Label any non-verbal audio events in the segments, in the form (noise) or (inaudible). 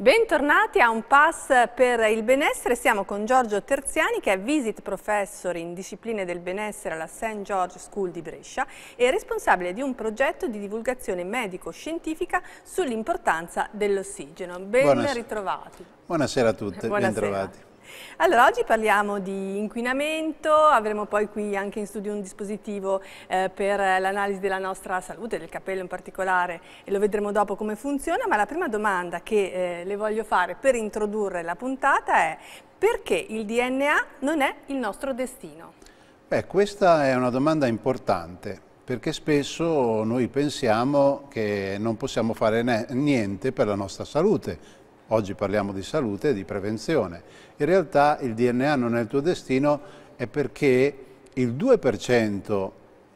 Bentornati a Un Pass per il Benessere, siamo con Giorgio Terziani che è Visit Professor in discipline del benessere alla St. George School di Brescia e responsabile di un progetto di divulgazione medico-scientifica sull'importanza dell'ossigeno. Ben Buonasera. ritrovati. Buonasera a tutti, ben trovati. Allora, oggi parliamo di inquinamento, avremo poi qui anche in studio un dispositivo eh, per l'analisi della nostra salute, del capello in particolare, e lo vedremo dopo come funziona, ma la prima domanda che eh, le voglio fare per introdurre la puntata è perché il DNA non è il nostro destino? Beh, questa è una domanda importante perché spesso noi pensiamo che non possiamo fare niente per la nostra salute, Oggi parliamo di salute e di prevenzione. In realtà il DNA non è il tuo destino è perché il 2%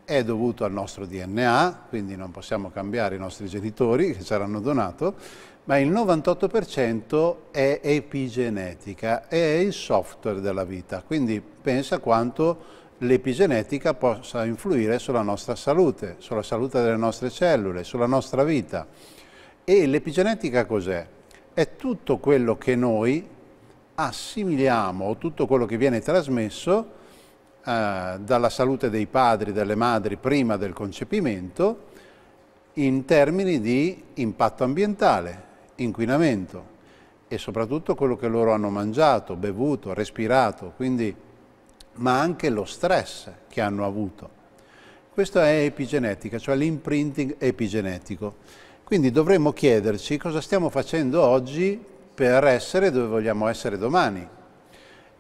è dovuto al nostro DNA, quindi non possiamo cambiare i nostri genitori che ci hanno donato, ma il 98% è epigenetica, è il software della vita. Quindi pensa quanto l'epigenetica possa influire sulla nostra salute, sulla salute delle nostre cellule, sulla nostra vita. E l'epigenetica cos'è? È tutto quello che noi assimiliamo tutto quello che viene trasmesso eh, dalla salute dei padri delle madri prima del concepimento in termini di impatto ambientale, inquinamento e soprattutto quello che loro hanno mangiato, bevuto, respirato, quindi, ma anche lo stress che hanno avuto. Questo è epigenetica, cioè l'imprinting epigenetico. Quindi dovremmo chiederci cosa stiamo facendo oggi per essere dove vogliamo essere domani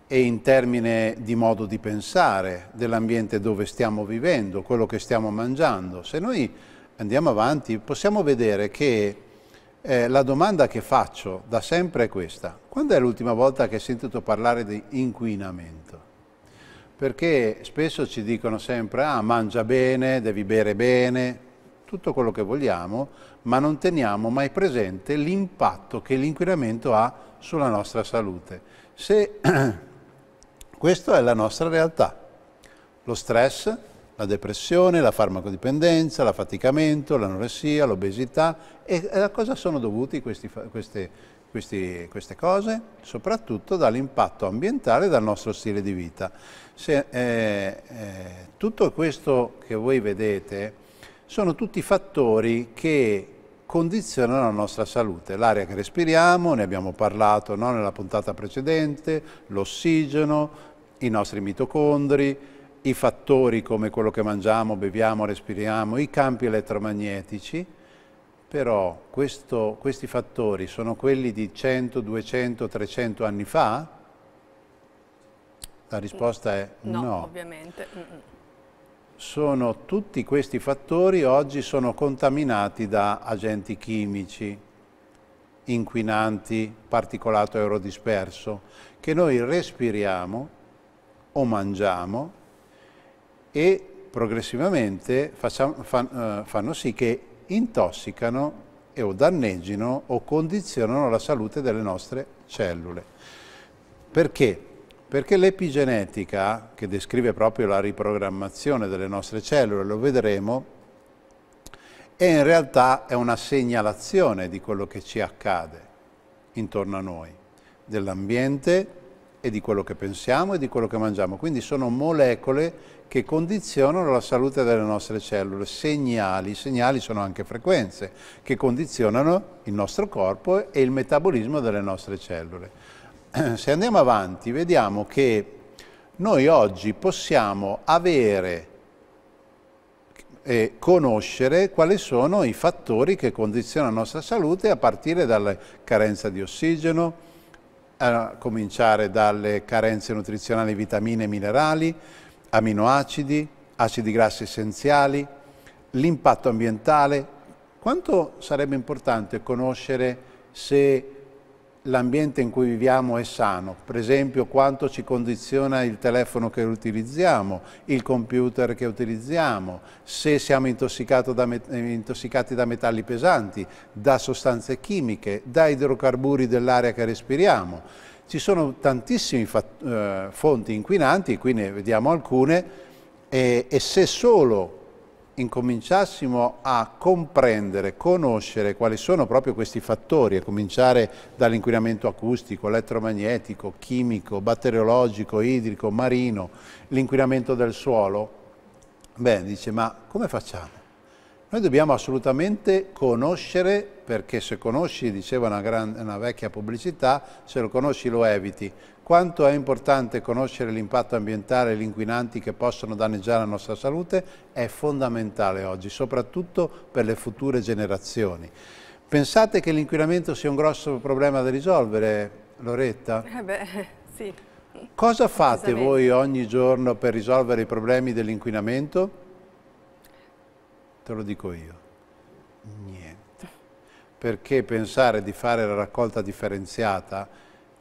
e in termini di modo di pensare, dell'ambiente dove stiamo vivendo, quello che stiamo mangiando. Se noi andiamo avanti possiamo vedere che eh, la domanda che faccio da sempre è questa. Quando è l'ultima volta che hai sentito parlare di inquinamento? Perché spesso ci dicono sempre, ah, mangia bene, devi bere bene, tutto quello che vogliamo, ma non teniamo mai presente l'impatto che l'inquinamento ha sulla nostra salute. Se (clears throat) questa è la nostra realtà, lo stress, la depressione, la farmacodipendenza, l'affaticamento, l'anoressia, l'obesità e a cosa sono dovuti questi, queste, questi, queste cose? Soprattutto dall'impatto ambientale e dal nostro stile di vita. Se, eh, eh, tutto questo che voi vedete sono tutti fattori che condizionano la nostra salute. L'aria che respiriamo, ne abbiamo parlato no? nella puntata precedente, l'ossigeno, i nostri mitocondri, i fattori come quello che mangiamo, beviamo, respiriamo, i campi elettromagnetici, però questo, questi fattori sono quelli di 100, 200, 300 anni fa? La risposta è no. No, ovviamente. Mm -mm sono tutti questi fattori oggi sono contaminati da agenti chimici, inquinanti, particolato aerodisperso, che noi respiriamo o mangiamo e progressivamente facciamo, fan, uh, fanno sì che intossicano e o danneggino o condizionano la salute delle nostre cellule. Perché? Perché l'epigenetica, che descrive proprio la riprogrammazione delle nostre cellule, lo vedremo, è in realtà è una segnalazione di quello che ci accade intorno a noi, dell'ambiente e di quello che pensiamo e di quello che mangiamo. Quindi sono molecole che condizionano la salute delle nostre cellule, segnali, segnali sono anche frequenze, che condizionano il nostro corpo e il metabolismo delle nostre cellule. (clears throat) se andiamo avanti vediamo che noi oggi possiamo avere e conoscere quali sono i fattori che condizionano la nostra salute a partire dalla carenza di ossigeno, a cominciare dalle carenze nutrizionali vitamine e minerali, aminoacidi, acidi grassi essenziali, l'impatto ambientale. Quanto sarebbe importante conoscere se l'ambiente in cui viviamo è sano, per esempio quanto ci condiziona il telefono che utilizziamo, il computer che utilizziamo, se siamo da intossicati da metalli pesanti, da sostanze chimiche, da idrocarburi dell'aria che respiriamo. Ci sono tantissime eh, fonti inquinanti, qui ne vediamo alcune, e, e se solo incominciassimo a comprendere, conoscere quali sono proprio questi fattori, a cominciare dall'inquinamento acustico, elettromagnetico, chimico, batteriologico, idrico, marino, l'inquinamento del suolo, beh, dice, ma come facciamo? Noi dobbiamo assolutamente conoscere, perché se conosci, diceva una, gran, una vecchia pubblicità, se lo conosci lo eviti. Quanto è importante conoscere l'impatto ambientale e gli inquinanti che possono danneggiare la nostra salute è fondamentale oggi, soprattutto per le future generazioni. Pensate che l'inquinamento sia un grosso problema da risolvere, Loretta? Eh beh, sì. Cosa fate voi ogni giorno per risolvere i problemi dell'inquinamento? Te lo dico io. Niente. Perché pensare di fare la raccolta differenziata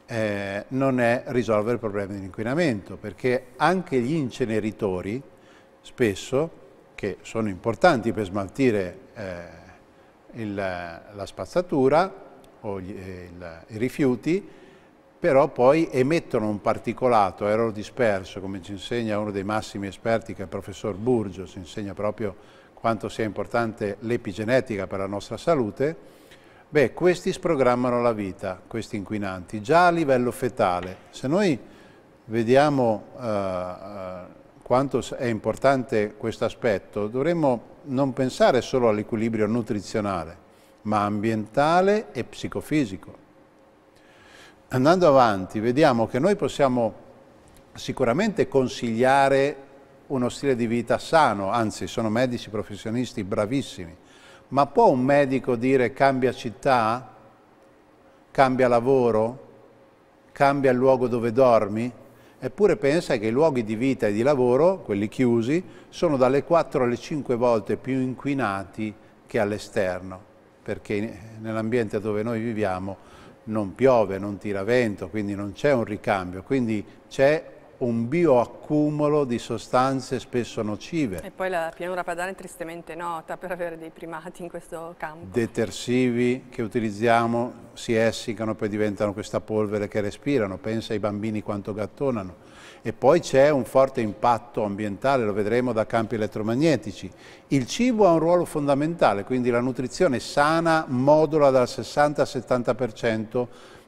eh, non è risolvere il problema dell'inquinamento, perché anche gli inceneritori, spesso, che sono importanti per smaltire eh, il, la spazzatura o gli, il, i rifiuti, però poi emettono un particolato aerodisperso, come ci insegna uno dei massimi esperti che è il professor Burgio, ci insegna proprio quanto sia importante l'epigenetica per la nostra salute, beh, questi sprogrammano la vita, questi inquinanti, già a livello fetale. Se noi vediamo uh, uh, quanto è importante questo aspetto, dovremmo non pensare solo all'equilibrio nutrizionale, ma ambientale e psicofisico. Andando avanti, vediamo che noi possiamo sicuramente consigliare uno stile di vita sano, anzi sono medici professionisti bravissimi, ma può un medico dire cambia città, cambia lavoro, cambia il luogo dove dormi? Eppure pensa che i luoghi di vita e di lavoro, quelli chiusi, sono dalle 4 alle 5 volte più inquinati che all'esterno, perché nell'ambiente dove noi viviamo non piove, non tira vento, quindi non c'è un ricambio, quindi c'è un bioaccumulo di sostanze spesso nocive. E poi la pianura padana è tristemente nota per avere dei primati in questo campo. Detersivi che utilizziamo si essiccano, poi diventano questa polvere che respirano, pensa ai bambini quanto gattonano. E poi c'è un forte impatto ambientale, lo vedremo da campi elettromagnetici. Il cibo ha un ruolo fondamentale, quindi la nutrizione sana modula dal 60 al 70%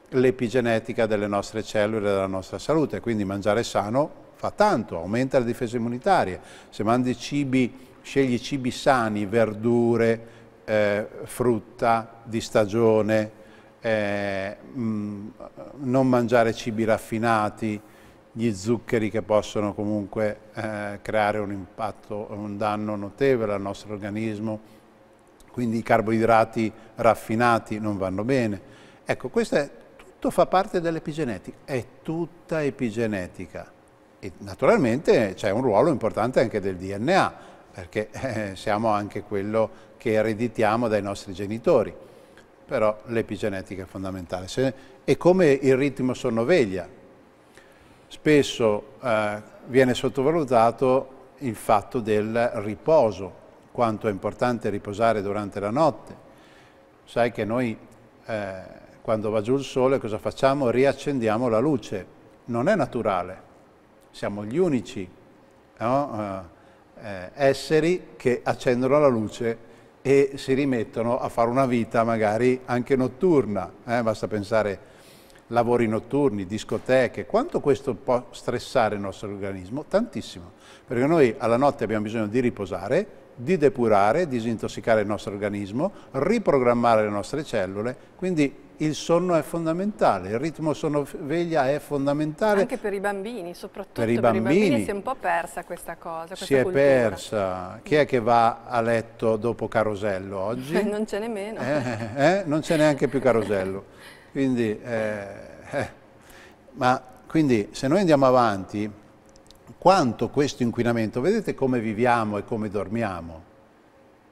l'epigenetica delle nostre cellule e della nostra salute, quindi mangiare sano fa tanto, aumenta la difesa immunitaria. Se mangi cibi, scegli cibi sani, verdure, eh, frutta di stagione, eh, mh, mm, non mangiare cibi raffinati, gli zuccheri che possono comunque eh, creare un impatto, un danno notevole al nostro organismo, quindi i carboidrati raffinati non vanno bene. Ecco, questo è tutto fa parte dell'epigenetica, è tutta epigenetica. E naturalmente c'è un ruolo importante anche del DNA, perché (laughs) eh, siamo anche quello che ereditiamo dai nostri genitori. Però l'epigenetica è fondamentale. Se, è come il ritmo sonno-veglia. Spesso eh, viene sottovalutato il fatto del riposo, quanto è importante riposare durante la notte. Sai che noi eh, quando va giù il sole cosa facciamo? Riaccendiamo la luce. Non è naturale, siamo gli unici no? eh, esseri che accendono la luce e si rimettono a fare una vita magari anche notturna. Eh? Basta pensare lavori notturni, discoteche, quanto questo può stressare il nostro organismo? Tantissimo, perché noi alla notte abbiamo bisogno di riposare, di depurare, disintossicare il nostro organismo, riprogrammare le nostre cellule, quindi il sonno è fondamentale, il ritmo sonno-veglia è fondamentale. Anche per i bambini, soprattutto per i bambini, per i bambini si è un po' persa questa cosa, questa Si cultura. è persa. Chi è che va a letto dopo Carosello oggi? (laughs) non c'è nemmeno. Eh, eh, non c'è neanche più Carosello. Quindi, eh, eh, ma, quindi se noi andiamo avanti, quanto questo inquinamento, vedete come viviamo e come dormiamo?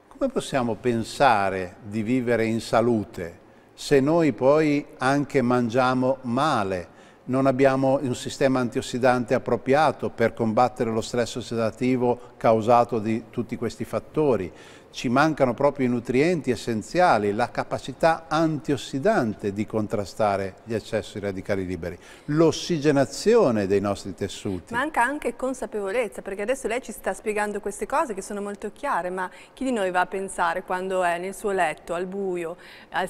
Come possiamo pensare di vivere in salute? se noi poi anche mangiamo male, non abbiamo un sistema antiossidante appropriato per combattere lo stress ossidativo causato di tutti questi fattori, ci mancano proprio i nutrienti essenziali, la capacità antiossidante di contrastare gli eccessi radicali liberi, l'ossigenazione dei nostri tessuti. Manca anche consapevolezza, perché adesso lei ci sta spiegando queste cose che sono molto chiare, ma chi di noi va a pensare quando è nel suo letto, al buio,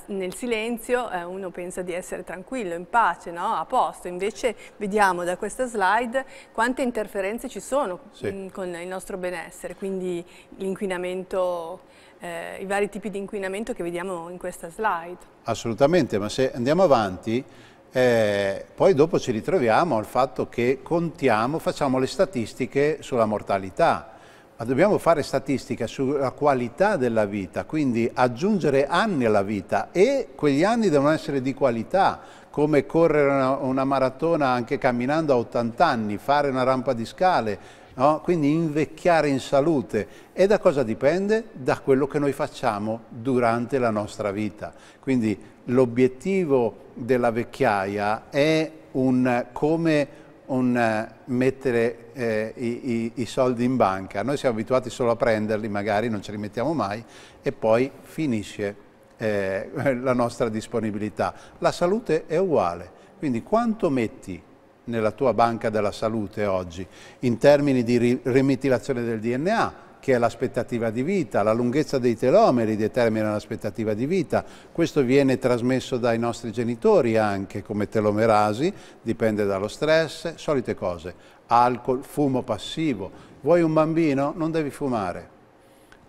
nel silenzio, eh, uno pensa di essere tranquillo, in pace, no? a posto, invece vediamo da questa slide quante interferenze ci sono sì. mm, con il nostro benessere, quindi l'inquinamento eh, i vari tipi di inquinamento che vediamo in questa slide. Assolutamente, ma se andiamo avanti, eh, poi dopo ci ritroviamo al fatto che contiamo, facciamo le statistiche sulla mortalità, ma dobbiamo fare statistica sulla qualità della vita, quindi aggiungere anni alla vita e quegli anni devono essere di qualità, come correre una, una maratona anche camminando a 80 anni, fare una rampa di scale, no? quindi invecchiare in salute. E da cosa dipende? Da quello che noi facciamo durante la nostra vita. Quindi l'obiettivo della vecchiaia è un, come un, eh, mettere eh, i, i, soldi in banca. Noi siamo abituati solo a prenderli, magari non ce li mettiamo mai, e poi finisce eh, (laughs) la nostra disponibilità. La salute è uguale, quindi quanto metti nella tua banca della salute oggi in termini di rimetilazione del DNA, che è l'aspettativa di vita, la lunghezza dei telomeri determina l'aspettativa di vita, questo viene trasmesso dai nostri genitori anche come telomerasi, dipende dallo stress, solite cose, alcol, fumo passivo. Vuoi un bambino? Non devi fumare.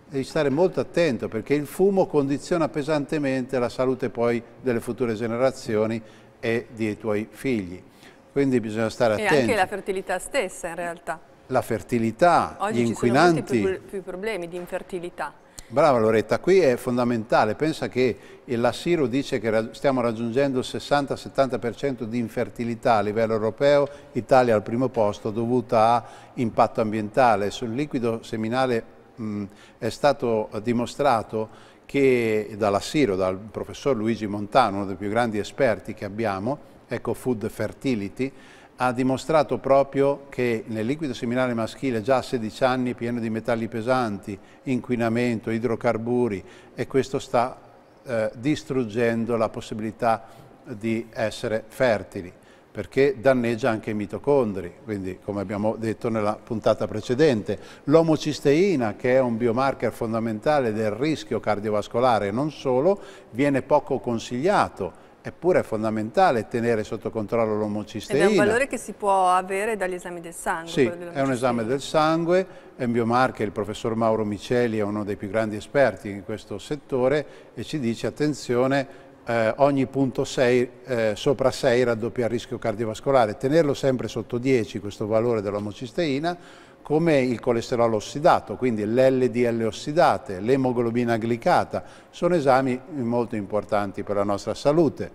Devi stare molto attento perché il fumo condiziona pesantemente la salute poi delle future generazioni e dei tuoi figli quindi bisogna stare attenti. E anche la fertilità stessa in realtà. La fertilità, Oggi gli inquinanti. Oggi ci sono molti più, più problemi di infertilità. Brava Loretta, qui è fondamentale, pensa che la Siro dice che stiamo raggiungendo il 60-70% di infertilità a livello europeo, Italia al primo posto dovuta a impatto ambientale. Sul liquido seminale mh, è stato dimostrato che dalla Siro, dal professor Luigi Montano, uno dei più grandi esperti che abbiamo, Eco Food Fertility, ha dimostrato proprio che nel liquido seminale maschile già a 16 anni pieno di metalli pesanti, inquinamento, idrocarburi e questo sta eh, distruggendo la possibilità di essere fertili perché danneggia anche i mitocondri, quindi come abbiamo detto nella puntata precedente. L'omocisteina, che è un biomarker fondamentale del rischio cardiovascolare non solo, viene poco consigliato Eppure è fondamentale tenere sotto controllo l'omocisteina. Ed è un valore che si può avere dagli esami del sangue? Sì, è un esame del sangue, è un biomarker, il professor Mauro Miceli è uno dei più grandi esperti in questo settore e ci dice attenzione, eh, ogni punto 6, eh, sopra 6 raddoppia il rischio cardiovascolare. Tenerlo sempre sotto 10 questo valore dell'omocisteina come il colesterolo ossidato, quindi l'LDL ossidate, l'emoglobina glicata, sono esami molto importanti per la nostra salute.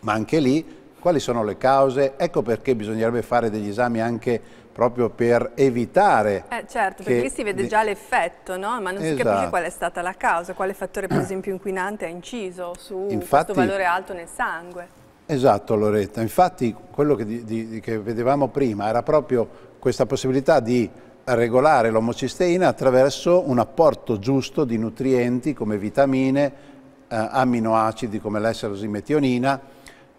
Ma anche lì, quali sono le cause? Ecco perché bisognerebbe fare degli esami anche proprio per evitare... Eh certo, perché lì si vede già l'effetto, no? ma non esatto. si capisce esatto. qual è stata la causa, quale fattore per esempio inquinante ha inciso su Infatti, questo valore alto nel sangue. Esatto Loretta, infatti quello che, di, di, che vedevamo prima era proprio questa possibilità di regolare l'omocisteina attraverso un apporto giusto di nutrienti come vitamine, eh, aminoacidi come l'S-rosimetionina,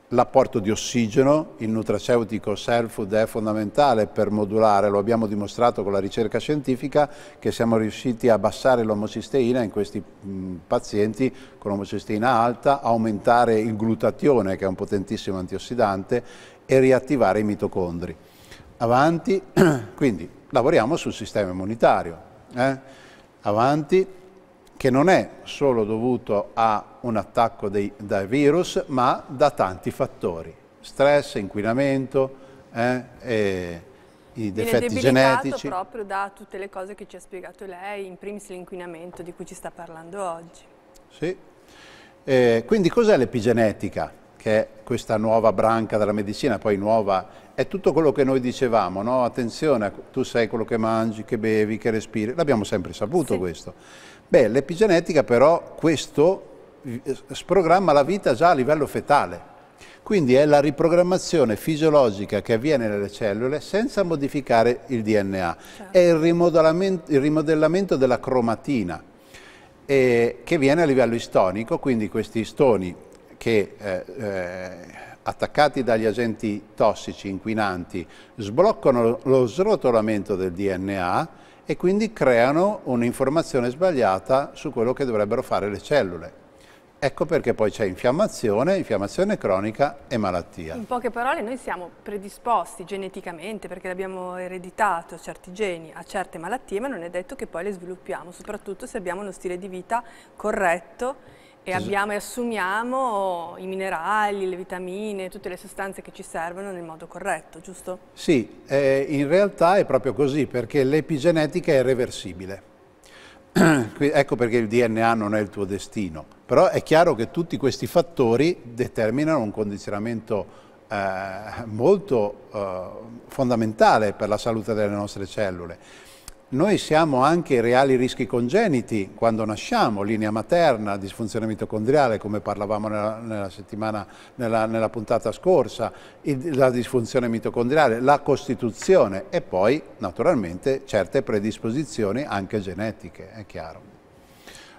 l'apporto di ossigeno, il nutraceutico self-food è fondamentale per modulare, lo abbiamo dimostrato con la ricerca scientifica che siamo riusciti a abbassare l'omocisteina in questi mh, pazienti con omocisteina alta, aumentare il glutatione che è un potentissimo antiossidante e riattivare i mitocondri avanti, (clears throat) quindi lavoriamo sul sistema immunitario, eh? avanti, che non è solo dovuto a un attacco dei, dai virus, ma da tanti fattori, stress, inquinamento, eh? e i difetti genetici. proprio da tutte le cose che ci ha spiegato lei, in primis l'inquinamento di cui ci sta parlando oggi. Sì, eh, quindi cos'è l'epigenetica? Che è questa nuova branca della medicina, poi nuova è tutto quello che noi dicevamo, no? attenzione, tu sai quello che mangi, che bevi, che respiri, l'abbiamo sempre saputo sì. questo. Beh, l'epigenetica però questo eh, sprogramma la vita già a livello fetale, quindi è la riprogrammazione fisiologica che avviene nelle cellule senza modificare il DNA, certo. è il rimodellamento, il rimodellamento della cromatina. e che viene a livello istonico, quindi questi stoni che eh, eh, attaccati dagli agenti tossici inquinanti sbloccano lo srotolamento del DNA e quindi creano un'informazione sbagliata su quello che dovrebbero fare le cellule. Ecco perché poi c'è infiammazione, infiammazione cronica e malattia. In poche parole noi siamo predisposti geneticamente perché abbiamo ereditato certi geni a certe malattie ma non è detto che poi le sviluppiamo, soprattutto se abbiamo uno stile di vita corretto e abbiamo e assumiamo i minerali, le vitamine, tutte le sostanze che ci servono nel modo corretto, giusto? Sì, eh, in realtà è proprio così perché l'epigenetica è reversibile. (clears throat) ecco perché il DNA non è il tuo destino, però è chiaro che tutti questi fattori determinano un condizionamento eh, molto eh, fondamentale per la salute delle nostre cellule. Noi siamo anche reali rischi congeniti quando nasciamo, linea materna, disfunzione mitocondriale, come parlavamo nella, nella settimana, nella, nella, puntata scorsa, la disfunzione mitocondriale, la costituzione e poi naturalmente certe predisposizioni anche genetiche, è chiaro.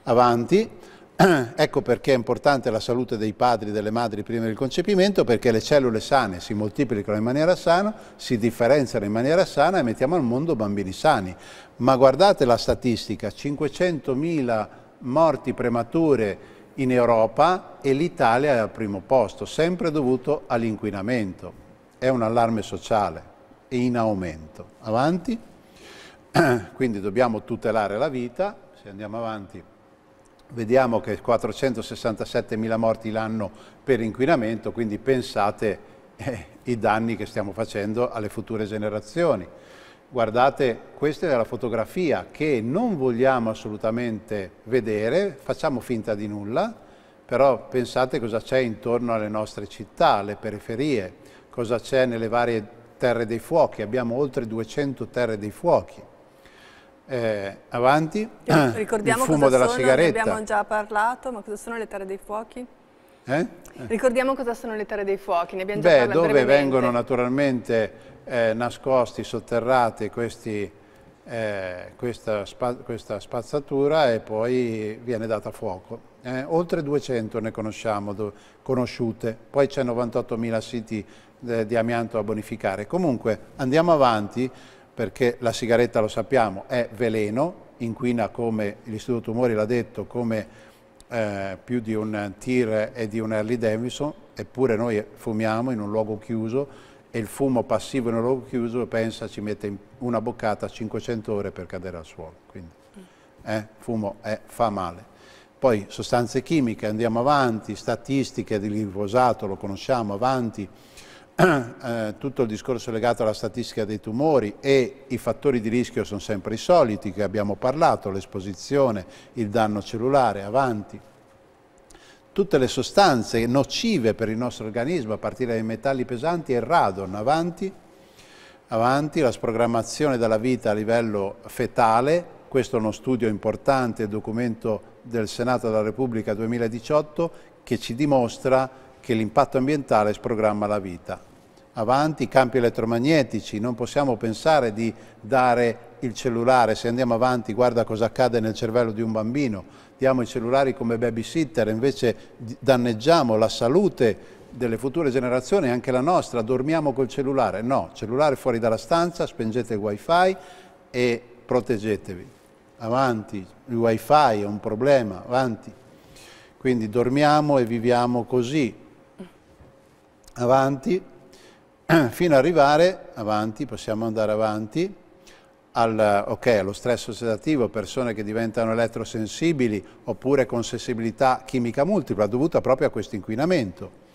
Avanti. (clears throat) Ecco perché è importante la salute dei padri e delle madri prima del concepimento, perché le cellule sane si moltiplicano in maniera sana, si differenziano in maniera sana e mettiamo al mondo bambini sani. Ma guardate la statistica, 500.000 morti premature in Europa e l'Italia è al primo posto, sempre dovuto all'inquinamento. È un allarme sociale e in aumento. Avanti? (clears throat) Quindi dobbiamo tutelare la vita, se andiamo avanti vediamo che 467.000 morti l'anno per inquinamento, quindi pensate eh, i danni che stiamo facendo alle future generazioni. Guardate, questa è la fotografia che non vogliamo assolutamente vedere, facciamo finta di nulla, però pensate cosa c'è intorno alle nostre città, alle periferie, cosa c'è nelle varie terre dei fuochi, abbiamo oltre 200 terre dei fuochi eh, avanti, Ricordiamo il fumo della sono, sigaretta. Ne abbiamo già parlato, ma cosa sono le terre dei fuochi? Eh? Eh. Ricordiamo cosa sono le terre dei fuochi, ne abbiamo già Beh, parlato dove vengono naturalmente eh, nascosti, sotterrati questi, eh, questa, spa, questa, spazzatura e poi viene data fuoco. Eh, oltre 200 ne conosciamo, conosciute, poi c'è 98.000 siti di amianto a bonificare. Comunque andiamo avanti perché la sigaretta, lo sappiamo, è veleno, inquina come l'Istituto Tumori l'ha detto, come eh, più di un tir e di un Harley Davidson, eppure noi fumiamo in un luogo chiuso e il fumo passivo in un luogo chiuso, pensa, ci mette una boccata 500 ore per cadere al suolo. Quindi, eh, fumo è, fa male. Poi sostanze chimiche, andiamo avanti, statistiche di glifosato, lo conosciamo, avanti, (clears throat) eh, tutto il discorso legato alla statistica dei tumori e i fattori di rischio sono sempre i soliti che abbiamo parlato, l'esposizione, il danno cellulare, avanti. Tutte le sostanze nocive per il nostro organismo, a partire dai metalli pesanti e il radon, avanti, avanti, la sprogrammazione della vita a livello fetale, questo è uno studio importante, documento del Senato della Repubblica 2018, che ci dimostra che l'impatto ambientale sprogramma la vita avanti, i campi elettromagnetici, non possiamo pensare di dare il cellulare, se andiamo avanti guarda cosa accade nel cervello di un bambino, diamo i cellulari come babysitter, invece danneggiamo la salute delle future generazioni, anche la nostra, dormiamo col cellulare, no, cellulare fuori dalla stanza, spengete il wifi e proteggetevi, avanti, il wifi è un problema, avanti, quindi dormiamo e viviamo così, avanti, (clears throat) fino ad arrivare avanti, possiamo andare avanti, al, okay, allo stress sedativo, persone che diventano elettrosensibili oppure con sensibilità chimica multipla dovuta proprio a questo inquinamento.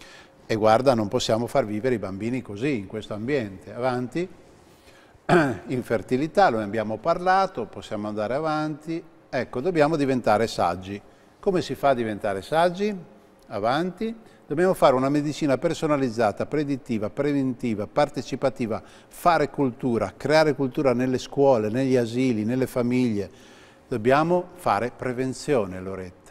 E guarda, non possiamo far vivere i bambini così, in questo ambiente. Avanti, (clears throat) infertilità, lo abbiamo parlato, possiamo andare avanti. Ecco, dobbiamo diventare saggi. Come si fa a diventare saggi? Avanti Dobbiamo fare una medicina personalizzata, predittiva, preventiva, partecipativa, fare cultura, creare cultura nelle scuole, negli asili, nelle famiglie. Dobbiamo fare prevenzione, Loretta.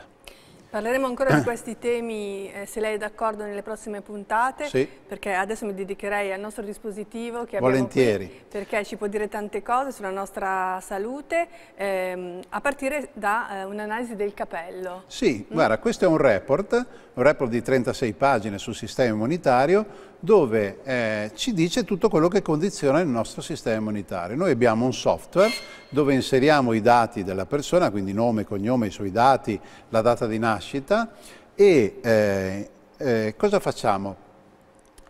Parleremo ancora di (coughs) questi temi, eh, se lei è d'accordo, nelle prossime puntate, sì. perché adesso mi dedicherei al nostro dispositivo che Volentieri. Qui, perché ci può dire tante cose sulla nostra salute, ehm, a partire da eh, un'analisi del capello. Sì, mm? guarda, questo è un report, un report di 36 pagine sul sistema immunitario, dove eh, ci dice tutto quello che condiziona il nostro sistema immunitario. Noi abbiamo un software dove inseriamo i dati della persona, quindi nome, cognome, i suoi dati, la data di nascita e eh, eh, cosa facciamo?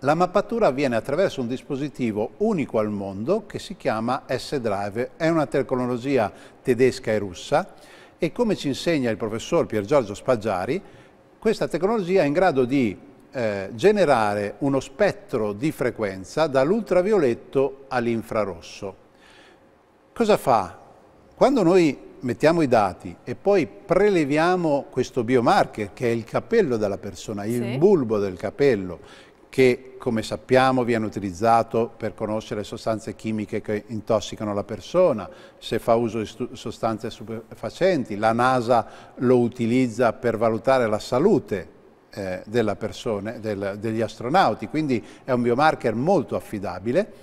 La mappatura avviene attraverso un dispositivo unico al mondo che si chiama S-Drive, è una tecnologia tedesca e russa e come ci insegna il professor Pier Giorgio Spaggiari, questa tecnologia è in grado di eh, generare uno spettro di frequenza dall'ultravioletto all'infrarosso. Cosa fa? Quando noi mettiamo i dati e poi preleviamo questo biomarker che è il capello della persona, sì. il bulbo del capello, che come sappiamo viene utilizzato per conoscere le sostanze chimiche che intossicano la persona, se fa uso di sostanze stupefacenti, la NASA lo utilizza per valutare la salute eh, della persona, del, degli astronauti, quindi è un biomarker molto affidabile.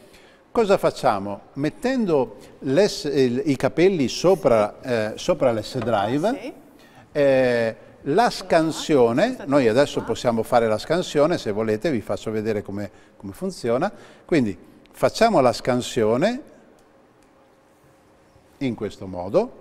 Cosa facciamo? Mettendo il, i capelli sopra, eh, sopra l'S-Drive, eh, la scansione, noi adesso possiamo fare la scansione, se volete vi faccio vedere come, come funziona, quindi facciamo la scansione in questo modo.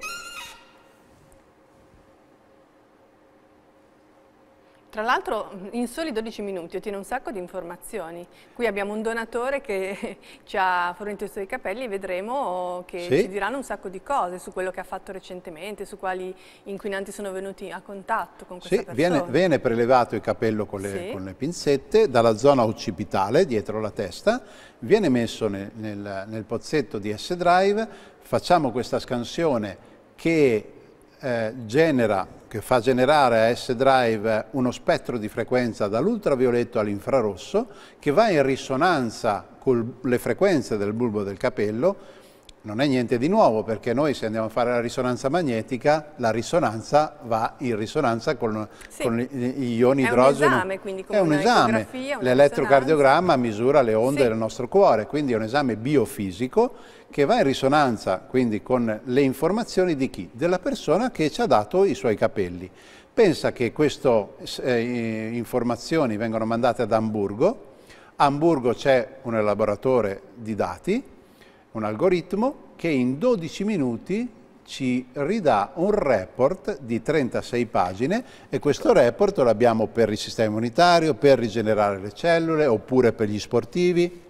Tra l'altro in soli 12 minuti ottiene un sacco di informazioni. Qui abbiamo un donatore che (laughs) ci ha fornito i suoi capelli e vedremo che sì. ci diranno un sacco di cose su quello che ha fatto recentemente, su quali inquinanti sono venuti a contatto con questa sì, persona. Viene, viene prelevato il capello con le, sì. con le, pinzette dalla zona occipitale, dietro la testa, viene messo nel, nel, nel pozzetto di S-Drive, facciamo questa scansione che eh, genera, che fa generare a S-Drive uno spettro di frequenza dall'ultravioletto all'infrarosso che va in risonanza con le frequenze del bulbo del capello non è niente di nuovo perché noi se andiamo a fare la risonanza magnetica la risonanza va in risonanza con, sì. con gli ioni idrogeno. È un esame quindi come È un esame. L'elettrocardiogramma misura le onde sì. del nostro cuore, quindi è un esame biofisico che va in risonanza quindi con le informazioni di chi? Della persona che ci ha dato i suoi capelli. Pensa che queste eh, informazioni vengono mandate ad Amburgo, a Amburgo c'è un elaboratore di dati, un algoritmo che in 12 minuti ci ridà un report di 36 pagine e questo report lo abbiamo per il sistema immunitario, per rigenerare le cellule oppure per gli sportivi,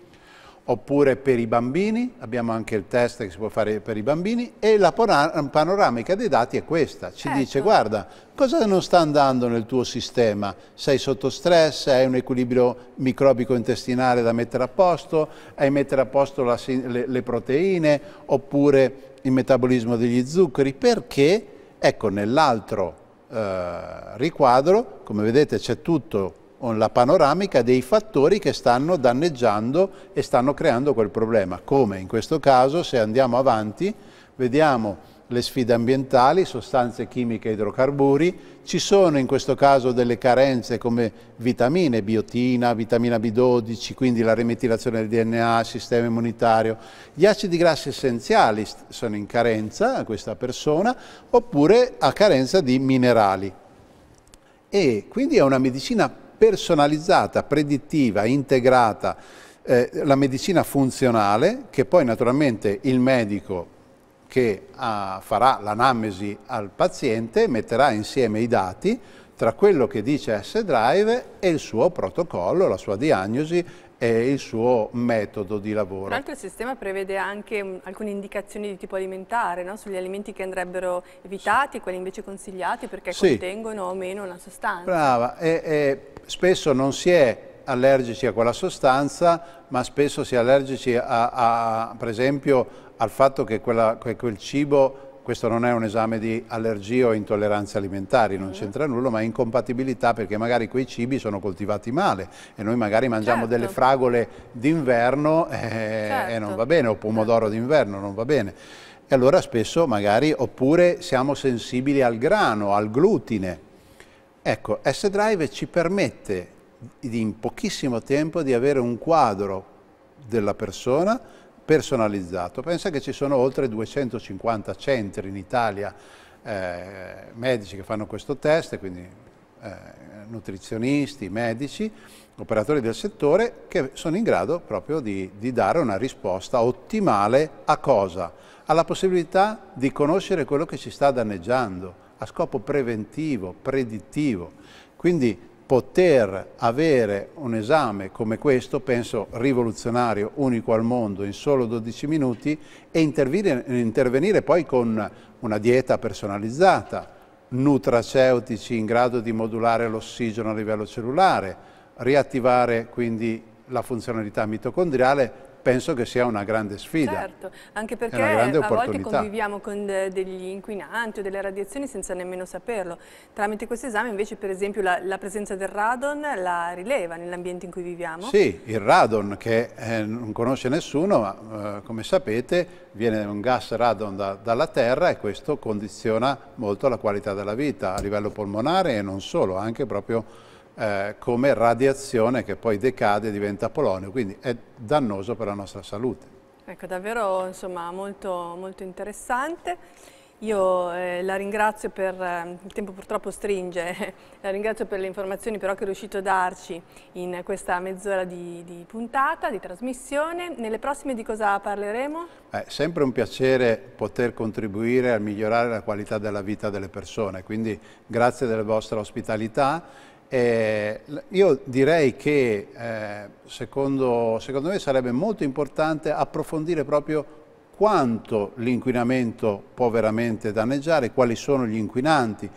oppure per i bambini, abbiamo anche il test che si può fare per i bambini e la panoramica dei dati è questa, ci ecco. dice guarda cosa non sta andando nel tuo sistema, sei sotto stress, hai un equilibrio microbico intestinale da mettere a posto, hai mettere a posto la, le, le proteine oppure il metabolismo degli zuccheri, perché ecco nell'altro eh, riquadro, come vedete c'è tutto la panoramica dei fattori che stanno danneggiando e stanno creando quel problema, come in questo caso se andiamo avanti vediamo le sfide ambientali, sostanze chimiche e idrocarburi, ci sono in questo caso delle carenze come vitamine, biotina, vitamina B12, quindi la rimetilazione del DNA, sistema immunitario. Gli acidi grassi essenziali sono in carenza a questa persona oppure a carenza di minerali. E quindi è una medicina personalizzata, predittiva, integrata, eh, la medicina funzionale, che poi naturalmente il medico che ah, farà l'anamnesi al paziente metterà insieme i dati tra quello che dice S-Drive e il suo protocollo, la sua diagnosi e il suo metodo di lavoro. Tra l'altro il sistema prevede anche um, alcune indicazioni di tipo alimentare, no? sugli alimenti che andrebbero evitati e quelli invece consigliati perché sì. contengono o meno una sostanza. Brava, e, e spesso non si è allergici a quella sostanza, ma spesso si è allergici a, a, per esempio al fatto che, quella, che quel cibo questo non è un esame di allergie o intolleranze alimentari, non mm. c'entra nulla, ma incompatibilità perché magari quei cibi sono coltivati male e noi magari mangiamo certo. delle fragole d'inverno eh, certo. e non va bene, o pomodoro certo. d'inverno non va bene. E allora spesso magari, oppure siamo sensibili al grano, al glutine, Ecco, S-Drive ci permette in pochissimo tempo di avere un quadro della persona personalizzato. Pensa che ci sono oltre 250 centri in Italia eh, medici che fanno questo test, quindi eh, nutrizionisti, medici, operatori del settore che sono in grado proprio di, di dare una risposta ottimale a cosa? Alla possibilità di conoscere quello che ci sta danneggiando a scopo preventivo, predittivo. Quindi poter avere un esame come questo, penso rivoluzionario, unico al mondo, in solo 12 minuti e intervenire, intervenire poi con una dieta personalizzata, nutraceutici in grado di modulare l'ossigeno a livello cellulare, riattivare quindi la funzionalità mitocondriale penso che sia una grande sfida. Certo, anche perché a volte conviviamo con de degli inquinanti o delle radiazioni senza nemmeno saperlo. Tramite questo esame invece per esempio la, la presenza del radon la rileva nell'ambiente in cui viviamo? Sì, il radon che eh, non conosce nessuno, ma eh, come sapete viene un gas radon da, dalla terra e questo condiziona molto la qualità della vita a livello polmonare e non solo, anche proprio eh, come radiazione che poi decade e diventa polonio, quindi è dannoso per la nostra salute. Ecco, davvero insomma, molto, molto interessante. Io eh, la ringrazio per, eh, il tempo purtroppo stringe, (laughs) la ringrazio per le informazioni però che è riuscito a darci in questa mezz'ora di, di, puntata, di trasmissione. Nelle prossime di cosa parleremo? È sempre un piacere poter contribuire a migliorare la qualità della vita delle persone, quindi grazie della vostra ospitalità eh, io direi che eh, secondo, secondo, me sarebbe molto importante approfondire proprio quanto l'inquinamento può veramente danneggiare, quali sono gli inquinanti,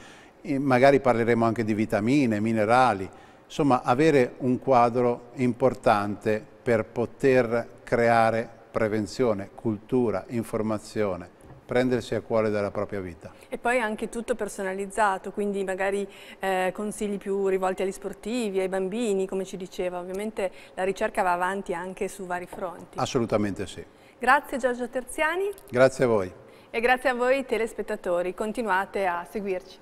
e magari parleremo anche di vitamine, minerali, insomma avere un quadro importante per poter creare prevenzione, cultura, informazione prendersi a cuore della propria vita. E poi anche tutto personalizzato, quindi magari eh, consigli più rivolti agli sportivi, ai bambini, come ci diceva. Ovviamente la ricerca va avanti anche su vari fronti. Assolutamente sì. Grazie Giorgio Terziani. Grazie a voi. E grazie a voi telespettatori, continuate a seguirci.